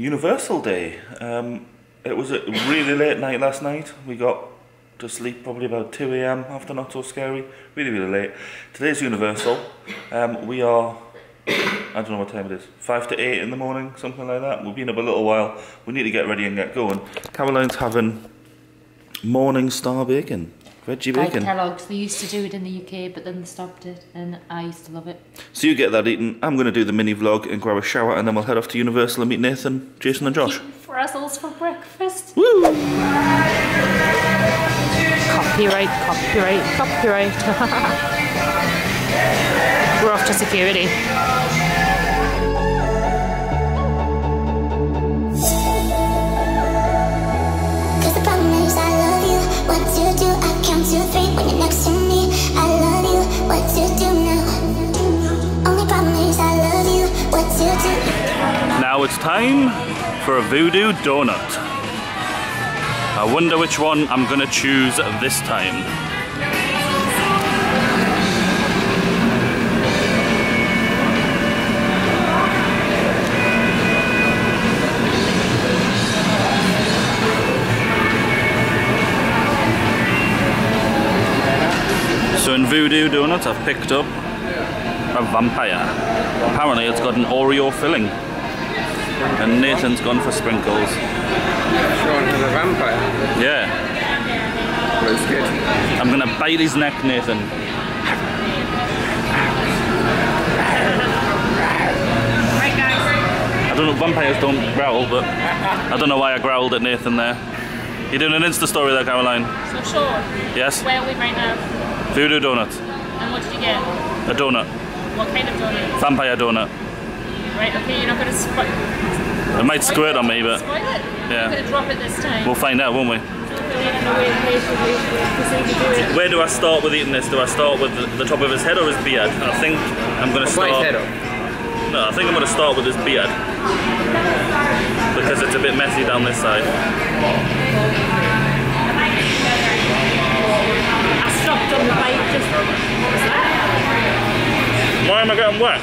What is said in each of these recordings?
Universal Day. Um, it was a really late night last night. We got to sleep probably about 2 a.m. after Not So Scary. Really, really late. Today's Universal. Um, we are, I don't know what time it is, 5 to 8 in the morning, something like that. We've been up a little while. We need to get ready and get going. Caroline's having MorningStar bacon. Veggie Like bacon. Kellogg's, they used to do it in the UK, but then they stopped it, and I used to love it. So you get that eaten. I'm going to do the mini vlog and grab a shower and then we'll head off to Universal and meet Nathan, Jason and Josh. Eating Frazzles for breakfast. Woo! Copyright, copyright, copyright. We're off to security. Now it's time for a voodoo donut. I wonder which one I'm to choose this time. So in Voodoo Donuts I've picked up a vampire. Apparently it's got an Oreo filling. And Nathan's gone for sprinkles. Shaun has a vampire. Yeah. Looks good. I'm gonna bite his neck, Nathan. I don't know, vampires don't growl, but I don't know why I growled at Nathan there. You're doing an Insta story there, Caroline? So Shaun, Yes? where are we right now? Voodoo donut. And what did you get? A donut. What kind of donut? Vampire donut. Right, okay, you're not going to spoil It might squirt on me, but Spoil it? Yeah. You're going to drop it this time. we'll find out, won't we? Where do I start with eating this? Do I start with the, the top of his head or his beard? I think I'm gonna start. his head off. No, I think I'm gonna start with his beard because it's a bit messy down this side. I stopped on the bike just... What was that? Why am I getting wet?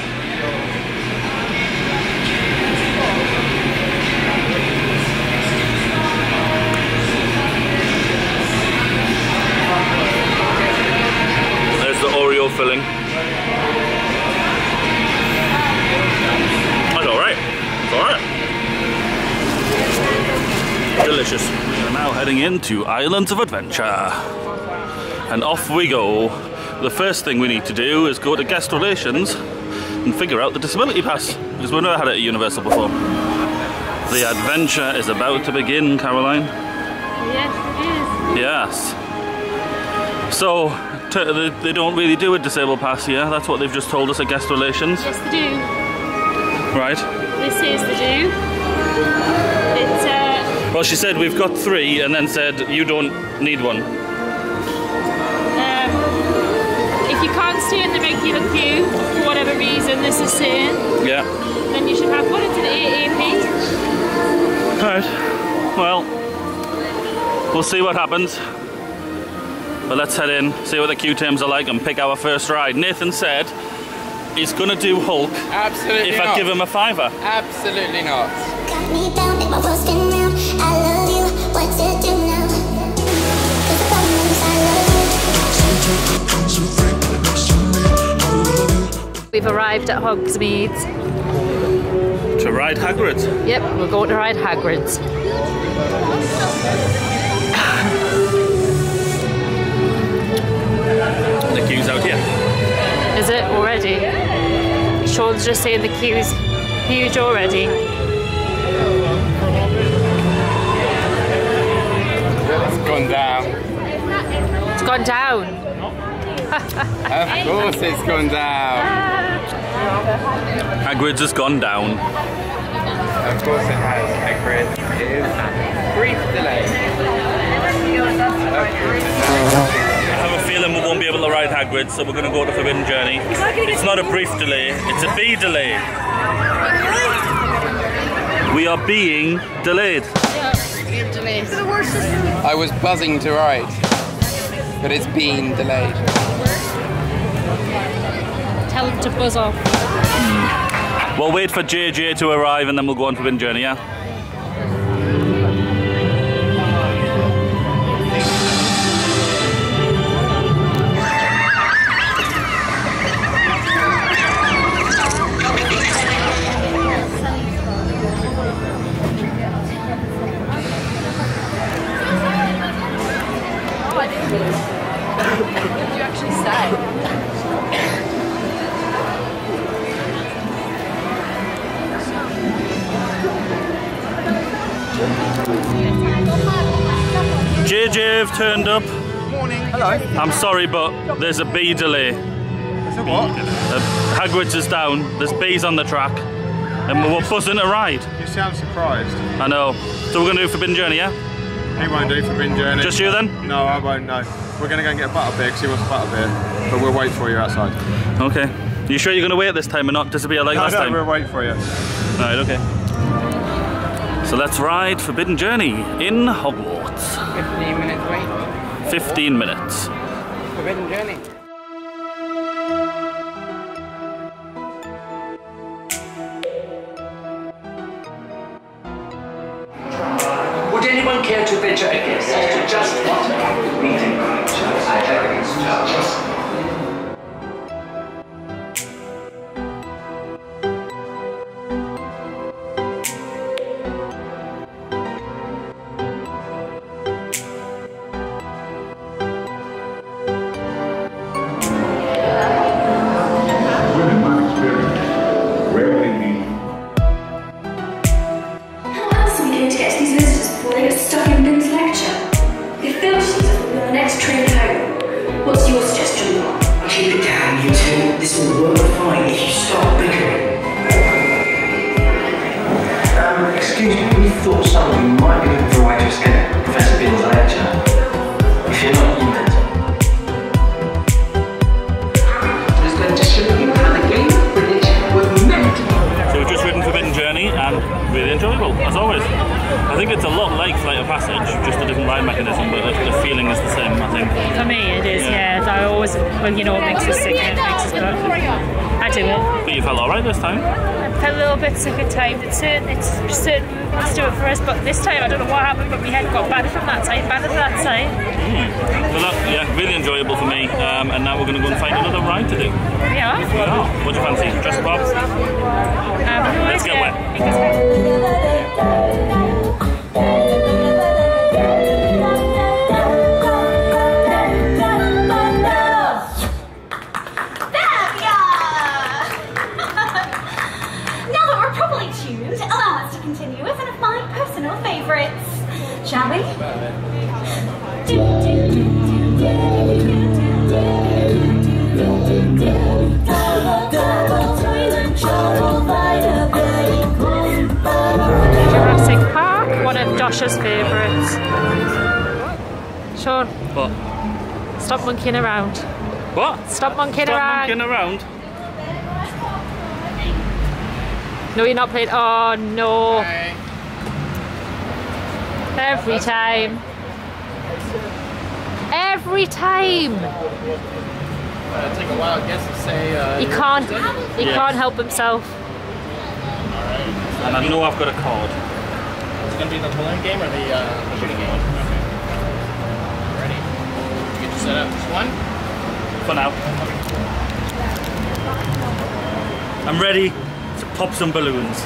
There's the Oreo filling. That's alright. It's alright. Delicious. We are now heading into Islands of Adventure. And off we go. The first thing we need to do is go to guest relations and figure out the disability pass because we've never had it at Universal before. The adventure is about to begin, Caroline. Yes, it is. Yes. So, they don't really do a disabled pass here. That's what they've just told us at guest relations. Yes, they do. Right. This is the do. It's, uh, Well, she said we've got three and then said you don't need one. If you can't stay in the regular queue for whatever reason this is saying, Yeah. then you should have one into the AAP. Alright. Well, we'll see what happens. But let's head in, see what the queue terms are like, and pick our first ride. Nathan said he's gonna do Hulk Absolutely if not. I give him a fiver. Absolutely not. We've arrived at Hogsmeade. To ride Hagrid. Yep, we're going to ride Hagrid's. The queue's out here. Is it already? Shaun's just saying the queue's huge already. It's gone down. It's gone down. Of course it's gone down. Hagrid's has gone down. Of course it has. Hagrid is brief delay. I have a feeling we won't be able to ride Hagrid, so we're gonna go to Forbidden Journey. It's not a brief delay, it's a B delay. We are being delayed. I was buzzing to ride, but it's been delayed. Tell him to buzz off. We'll wait for JJ to arrive and then we'll go on Forbidden Journey, yeah? JJ have turned up. Hello. I'm sorry, but there's a bee delay. So what? Uh, Hagrid's is down, there's bees on the track, and we're buzzing to ride. You sound surprised. I know. So we're going to do Forbidden Journey, yeah? He won't do Forbidden Journey. Just you then? No, I won't. No. We're gonna go and get a butterbeer because he wants butterbeer, but we'll wait for you outside. Okay. You sure you're going to wait this time and not disappear like No, last no, time? we'll wait for you. Right, okay. So let's ride Forbidden Journey in Hogwarts. 15 minutes wait. 15 minutes. Forbidden journey. Thought some of you might be looking for a way to escape Professor Binns' lecture. If you're not, you meant. I going to show you how the game Quidditch was meant. So we've just ridden Forbidden Journey and really enjoyable, as always. I think it's a lot like Flight of Passage, just a different ride mechanism, but the, the feeling is the same, I think. For me, it is, yeah. I always, well, you know what makes us sick it makes us good. I do it. But you felt alright this time. A little bit sick at times. It's certain, it's certain movements do it for us, but this time I don't know what happened, but my head got better from that time, better from that side. So that, yeah, really enjoyable for me. Um, and now we're going to go and find another ride to do. Yeah. What do you fancy? Dress Bob? Um, Let's get it? wet. Continue with one of my personal favourites. Shall we? Jurassic Park, one of Josh's favourites. Shaun, What? stop monkeying around. What? Stop monkeying Stop around. monkeying around. No, you're not playing. Oh no. Every time. Every time. Uh, take a wild guess and say. Uh, He can't. He Yeah. can't help himself. And I know I've got a card. It's gonna be the balloon game or the, uh, the shooting game. Okay. Ready? You get your set up. Just one. For now. I'm ready to pop some balloons.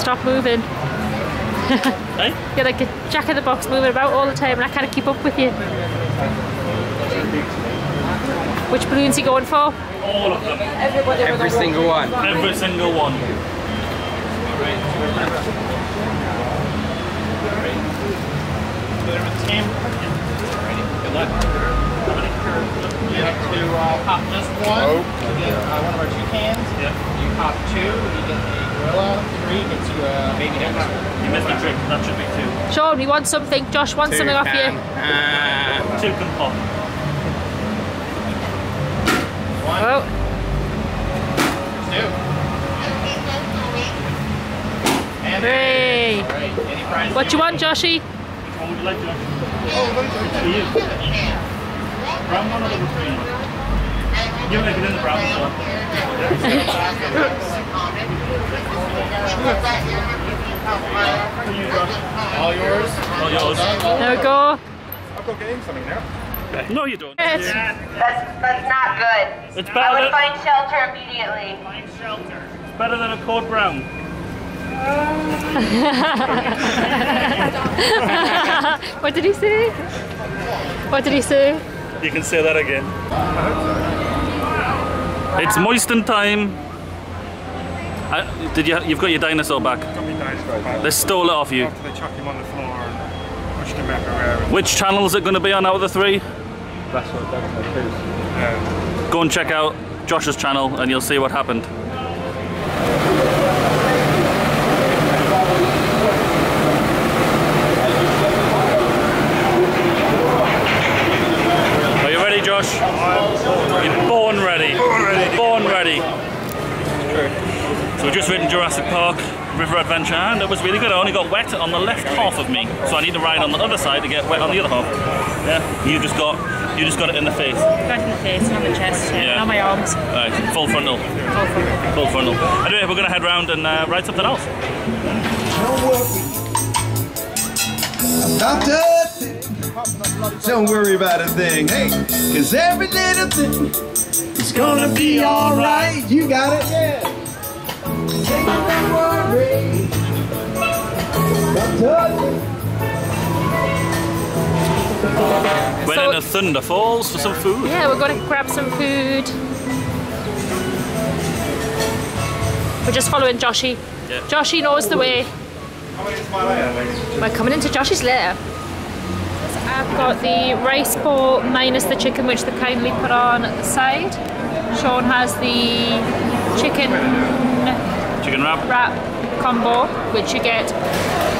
Stop moving. Hey? Eh? You're like a jack in the box moving about all the time, and I can't keep up with you. Which balloons are you going for? All of them. Everybody Every single one. Every single one. Team. Ready? Good luck. You have to uh, pop just one. You get uh, one of our two cans. Yeah. You pop two, you get a gorilla. Three gets you a baby dinosaur. You missed a trick. That should be two. Shaun, we want something. Josh wants something off you. Two can pop. One, Oh, two. And three. All right. Any prizes? What do you want, Joshy? Which one would you like to have? For you. Brown one or the green? You're making in the All yours? All yours. There we go. I'll go get him something now. No, you don't. Good. That's that's not good. It's I better would than, find shelter immediately. find it's better than a code brown. what did he say? What did he say? You can say that again. It's moisten time. Uh, did you? You've got your dinosaur back. Got me dinosaur back. They stole it off you. After they chuck him on the floor and pushed him everywhere. And, Which channel is it going to be on out of the three? That's what that's what yeah. Go and check out Josh's channel, and you'll see what happened. Are you ready, Josh? You're born ready. Born ready. Born ready. So we've just ridden Jurassic Park River Adventure and it was really good. I only got wet on the left half of me, so I need to ride on the other side to get wet on the other half. Yeah, you just got you just got it in the face. Right in the face, not the chest, yeah. Yeah. not my arms. Right, full frontal. Full front. Full frontal. Anyway, we're gonna head round and uh, ride something else. About nothing. Don't worry about a thing. Hey, cause every little thing is gonna be alright. You got it, yeah. Thunder Falls for some food. Yeah, we're going to grab some food. We're just following Joshy. Yeah. Joshy knows the way. We're coming into Joshy's lair. I've got the rice bowl minus the chicken, which they kindly put on at the side. Shaun has the chicken Chicken wrap. wrap combo, which you get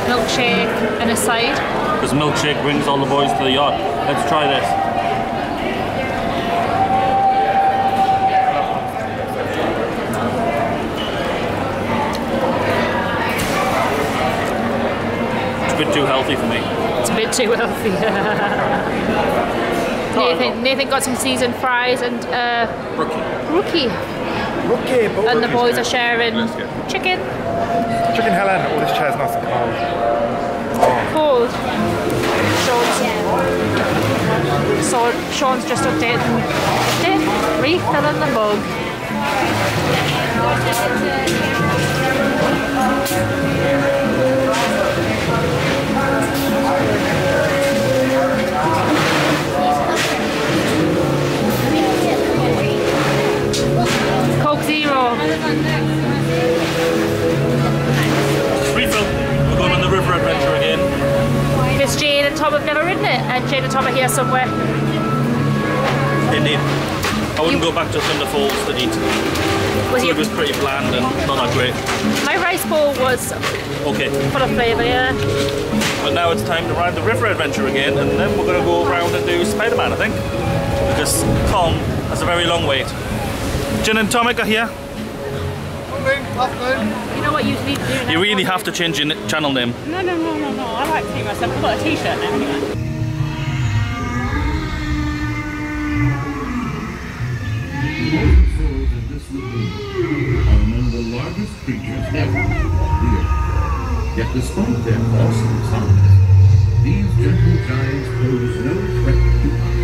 milkshake and a side. Because milkshake brings all the boys to the yacht. Let's try this. It's a bit too healthy for me. It's a bit too healthy. Nathan, Nathan got some seasoned fries and uh, Rookie. rookie. Okay, but And the boys good. are sharing chicken. Chicken Helen. Oh, this chair's nice and cold. Cold. So Shaun's just updating, update, refilling the mug. Coke Zero. And Jane and Tom are here somewhere. Indeed. I wouldn't go back to Thunder Falls to eat. Was Food you, was pretty bland and not that great. my rice bowl was Okay. full of flavour, yeah. But now it's time to ride the river adventure again, and then we're going to go around and do Spider Man, I think. Because Tom has a very long wait. Jen and Tomic are here. You know what you need to do now? You really have to change your channel name. No, no, no, no, no. I like to myself. I've got a t-shirt now anyway. Among the largest creatures ever the. Yet despite their awesome size, these gentle giants pose no threat to us.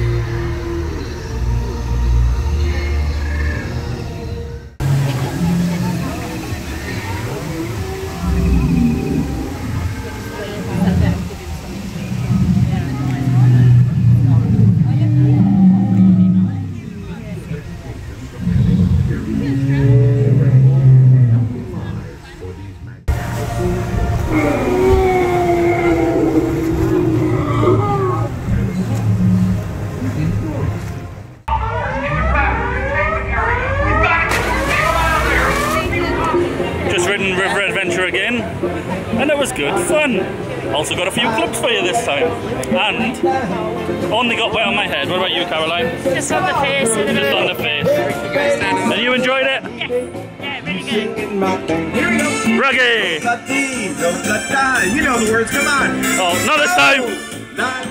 Ridden River Adventure again, and it was good fun. Also got a few clips for you this time, and only got wet on my head. What about you, Caroline? Just on the face. Just on the face. And you enjoyed it? Yeah, yeah really good. Here we go. Ruggy! Cut these, don't cut time. You know the words, come on. Oh, not this time! La,